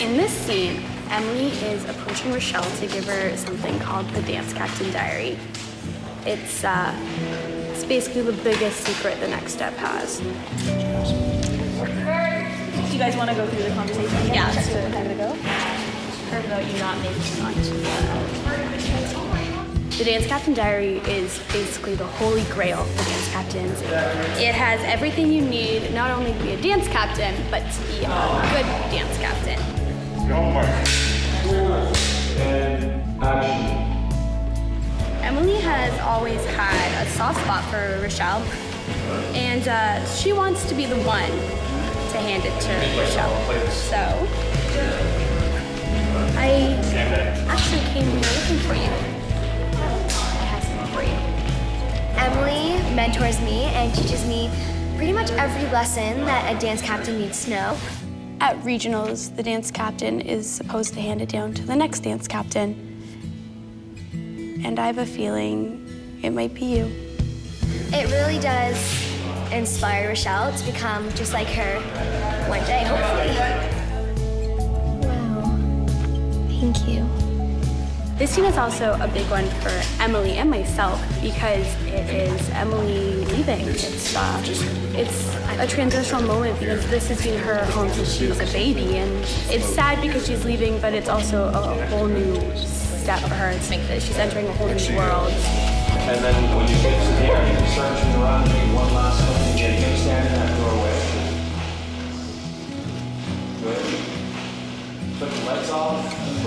In this scene, Emily is approaching Richelle to give her something called the Dance Captain Diary. It's uh, it's basically the biggest secret the next step has. Do you guys want to go through the conversation? Yeah, Just to kind of go. Heard about you not making it onto the. Dance Captain Diary is basically the holy grail for dance captains. It has everything you need, not only to be a dance captain, but to be a good dance captain. Emily has always had a soft spot for Richelle, and uh, she wants to be the one to hand it to Richelle. So, I actually came here looking for you. Mentors me and teaches me pretty much every lesson that a dance captain needs to know. At regionals, the dance captain is supposed to hand it down to the next dance captain. And I have a feeling it might be you. It really does inspire Richelle to become just like her one day, hopefully. Wow. Thank you. This scene is also a big one for Emily and myself because it is Emily leaving. It's uh, it's a transitional moment because this has been her home since she was a baby, and it's sad because she's leaving, but it's also a whole new step for her. It's that she's entering a whole new world. And then when you get to there, you can start to make one last look, and you're gonna stand in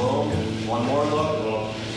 Roll. One more look. Roll.